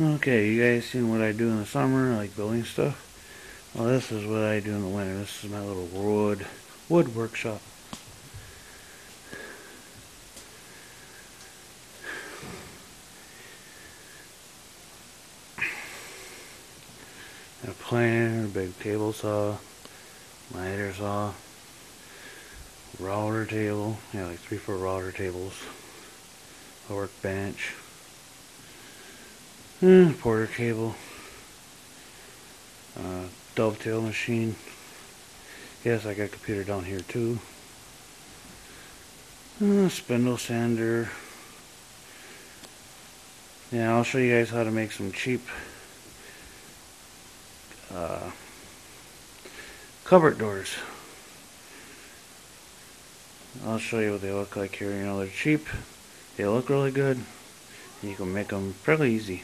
Okay, you guys seen what I do in the summer, like building stuff? Well, this is what I do in the winter. This is my little wood wood workshop. A planer, a big table saw, miter saw, router table, yeah, like three foot router tables, a workbench, hmm, Porter-Cable, uh, dovetail machine. Yes, I got a computer down here too. Uh, spindle sander. Yeah, I'll show you guys how to make some cheap uh, cupboard doors. I'll show you what they look like here. You know, they're cheap. They look really good. You can make them fairly easy.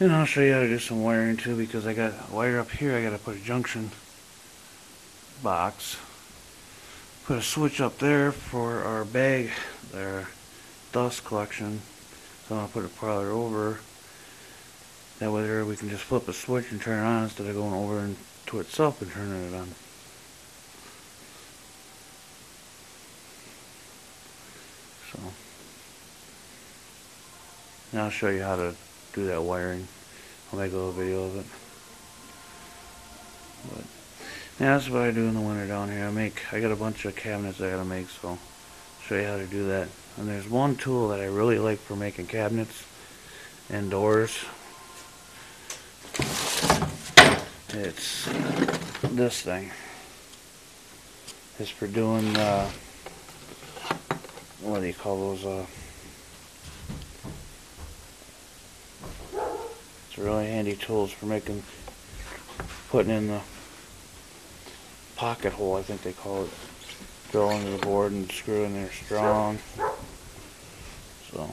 And I'll show you how to do some wiring too because I got wire up here. I got to put a junction box. Put a switch up there for our bag our dust collection. So I'll put a parlor over. That way we can just flip a switch and turn it on instead of going over into itself and turning it on. So now I'll show you how to do that wiring. I'll make a little video of it. But yeah, that's what I do in the winter down here. I make I got a bunch of cabinets I gotta make, so I'll show you how to do that. And there's one tool that I really like for making cabinets and doors. It's this thing. It's for doing uh, what do you call those uh It's really handy tools for making, putting in the pocket hole, I think they call it. Drill into the board and screw in there strong. So.